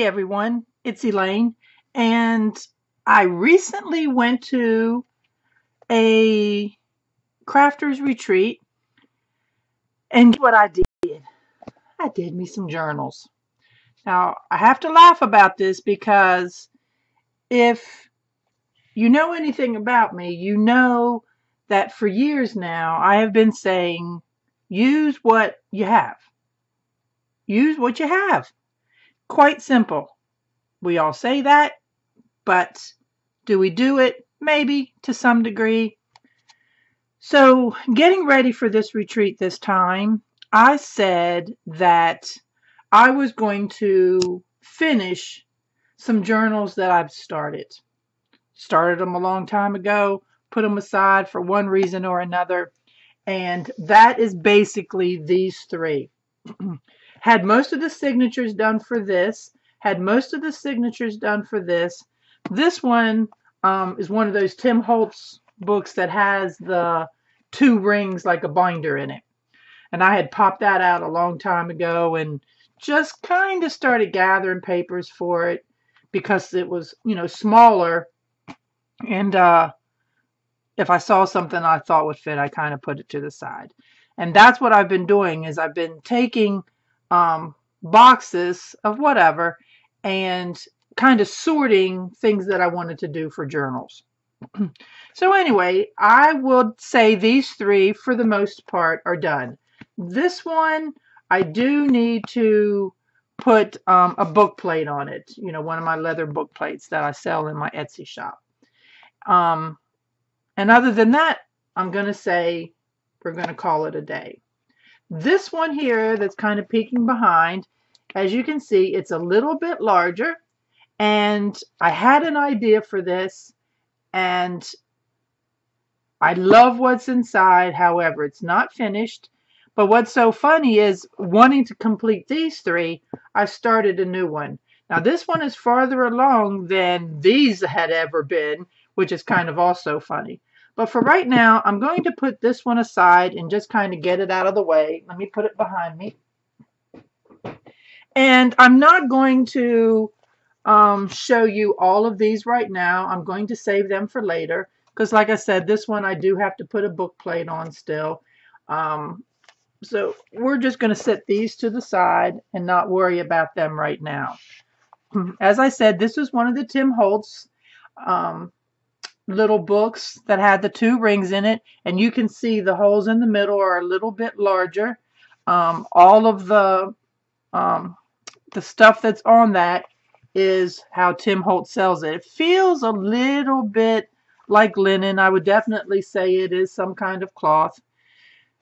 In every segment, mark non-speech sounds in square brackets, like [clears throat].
Hey everyone, it's Elaine, and I recently went to a crafters retreat, and what I did, I did me some journals. Now, I have to laugh about this because if you know anything about me, you know that for years now I have been saying use what you have. Use what you have. Quite simple. We all say that, but do we do it? Maybe to some degree. So, getting ready for this retreat this time, I said that I was going to finish some journals that I've started. Started them a long time ago, put them aside for one reason or another, and that is basically these three. [clears throat] had most of the signatures done for this, had most of the signatures done for this. This one um, is one of those Tim Holtz books that has the two rings like a binder in it. And I had popped that out a long time ago and just kind of started gathering papers for it because it was, you know, smaller. And uh, if I saw something I thought would fit, I kind of put it to the side. And that's what I've been doing is I've been taking um, boxes of whatever and kind of sorting things that I wanted to do for journals. [clears throat] so anyway, I would say these three, for the most part, are done. This one, I do need to put um, a book plate on it. You know, one of my leather book plates that I sell in my Etsy shop. Um, and other than that, I'm going to say we're going to call it a day. This one here that's kind of peeking behind, as you can see, it's a little bit larger. And I had an idea for this, and I love what's inside. However, it's not finished. But what's so funny is wanting to complete these three, I started a new one. Now, this one is farther along than these had ever been, which is kind of also funny. But for right now, I'm going to put this one aside and just kind of get it out of the way. Let me put it behind me. And I'm not going to um, show you all of these right now. I'm going to save them for later. Because like I said, this one I do have to put a book plate on still. Um, so we're just going to set these to the side and not worry about them right now. [clears throat] As I said, this is one of the Tim Holtz um, little books that had the two rings in it and you can see the holes in the middle are a little bit larger. Um, all of the um, the stuff that's on that is how Tim Holtz sells it. It feels a little bit like linen. I would definitely say it is some kind of cloth.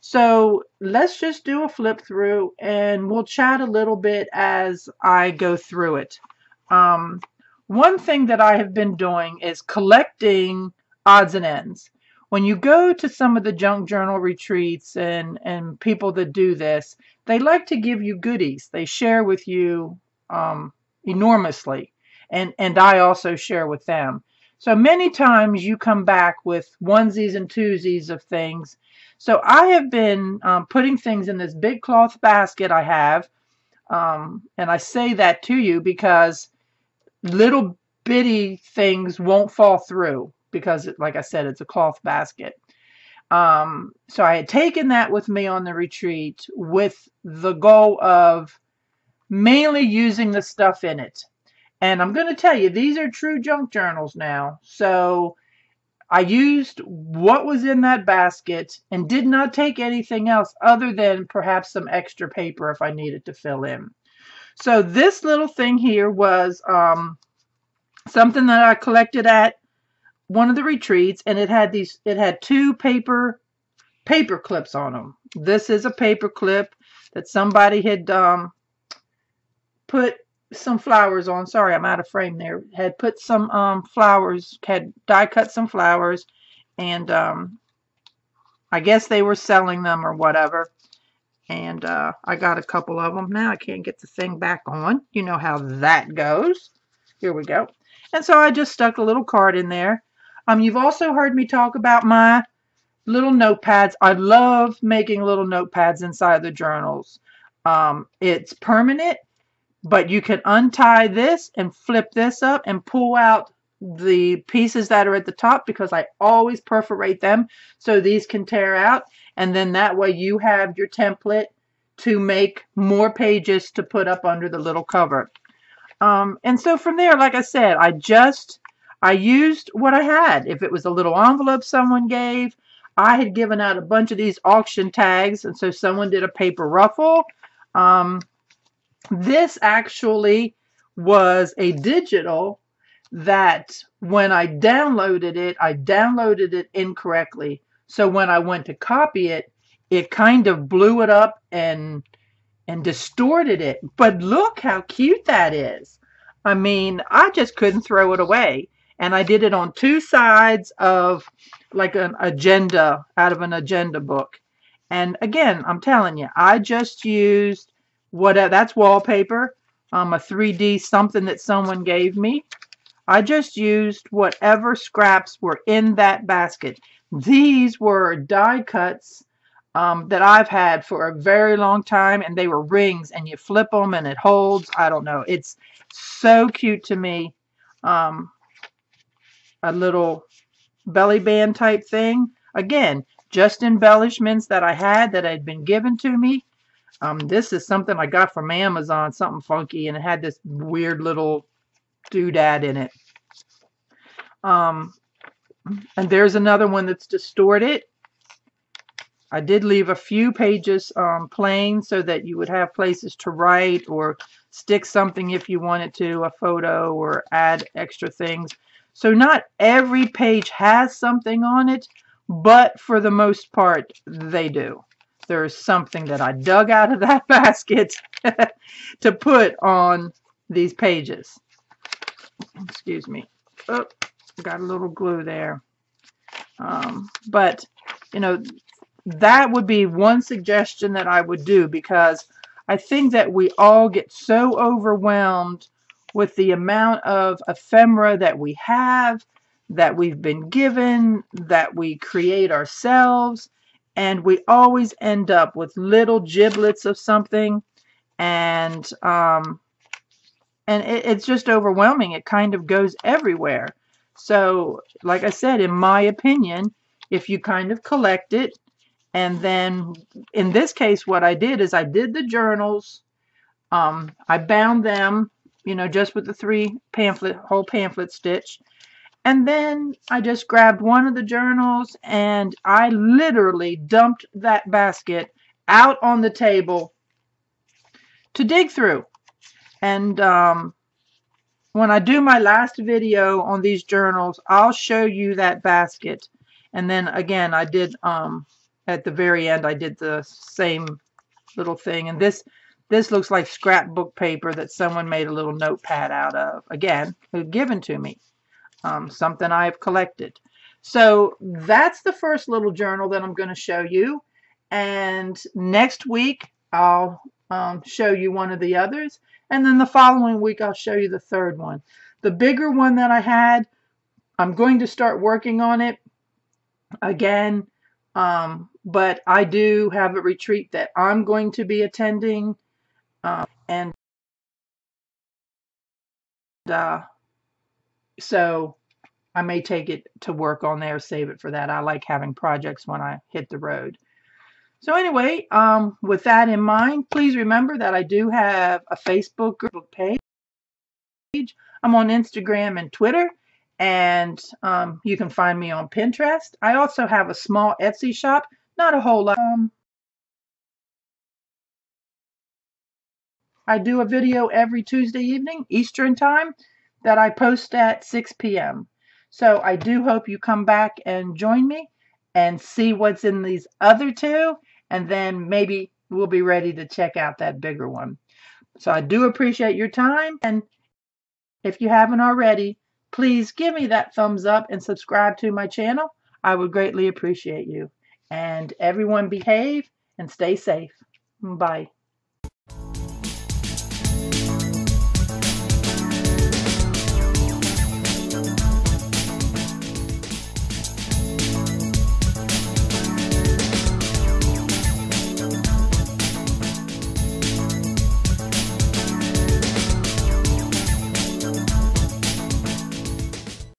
So let's just do a flip through and we'll chat a little bit as I go through it. Um, one thing that I have been doing is collecting odds and ends. When you go to some of the junk journal retreats and, and people that do this, they like to give you goodies. They share with you um, enormously. And, and I also share with them. So many times you come back with onesies and twosies of things. So I have been um, putting things in this big cloth basket I have. Um, and I say that to you because little bitty things won't fall through because, like I said, it's a cloth basket. Um, so I had taken that with me on the retreat with the goal of mainly using the stuff in it. And I'm going to tell you, these are true junk journals now. So I used what was in that basket and did not take anything else other than perhaps some extra paper if I needed to fill in. So this little thing here was um, something that I collected at one of the retreats, and it had these. It had two paper paper clips on them. This is a paper clip that somebody had um, put some flowers on. Sorry, I'm out of frame there. Had put some um, flowers, had die cut some flowers, and um, I guess they were selling them or whatever and uh, I got a couple of them. Now I can't get the thing back on. You know how that goes. Here we go. And so I just stuck a little card in there. Um, you've also heard me talk about my little notepads. I love making little notepads inside the journals. Um, it's permanent, but you can untie this and flip this up and pull out the pieces that are at the top because I always perforate them so these can tear out and then that way you have your template to make more pages to put up under the little cover. Um, and so from there, like I said, I just, I used what I had. If it was a little envelope someone gave, I had given out a bunch of these auction tags. And so someone did a paper ruffle. Um, this actually was a digital that when I downloaded it, I downloaded it incorrectly. So when I went to copy it, it kind of blew it up and and distorted it. But look how cute that is. I mean, I just couldn't throw it away. And I did it on two sides of like an agenda out of an agenda book. And again, I'm telling you, I just used what that's wallpaper, um, a 3D something that someone gave me. I just used whatever scraps were in that basket. These were die cuts um, that I've had for a very long time, and they were rings, and you flip them and it holds. I don't know. It's so cute to me. Um, a little belly band type thing. Again, just embellishments that I had that had been given to me. Um, this is something I got from Amazon, something funky, and it had this weird little doodad in it. Um, and there's another one that's distorted. I did leave a few pages um, plain so that you would have places to write or stick something if you wanted to, a photo or add extra things. So not every page has something on it, but for the most part, they do. There's something that I dug out of [laughs] that basket [laughs] to put on these pages. Excuse me. Oh, got a little glue there. Um, but, you know, that would be one suggestion that I would do because I think that we all get so overwhelmed with the amount of ephemera that we have, that we've been given, that we create ourselves, and we always end up with little giblets of something, and um, and it, it's just overwhelming. It kind of goes everywhere. So, like I said, in my opinion, if you kind of collect it, and then in this case, what I did is I did the journals. Um, I bound them, you know, just with the three pamphlet, hole pamphlet stitch. And then I just grabbed one of the journals and I literally dumped that basket out on the table to dig through. And um, when I do my last video on these journals, I'll show you that basket. And then again, I did, um, at the very end, I did the same little thing. And this, this looks like scrapbook paper that someone made a little notepad out of. Again, given to me. Um, something I've collected. So that's the first little journal that I'm going to show you. And next week, I'll um, show you one of the others. And then the following week, I'll show you the third one. The bigger one that I had, I'm going to start working on it again. Um, but I do have a retreat that I'm going to be attending. Uh, and uh, so I may take it to work on there, save it for that. I like having projects when I hit the road. So anyway, um, with that in mind, please remember that I do have a Facebook group page. I'm on Instagram and Twitter, and um, you can find me on Pinterest. I also have a small Etsy shop, not a whole lot. Um, I do a video every Tuesday evening, Eastern Time, that I post at 6 p.m. So I do hope you come back and join me and see what's in these other two and then maybe we'll be ready to check out that bigger one. So I do appreciate your time. And if you haven't already, please give me that thumbs up and subscribe to my channel. I would greatly appreciate you. And everyone behave and stay safe. Bye.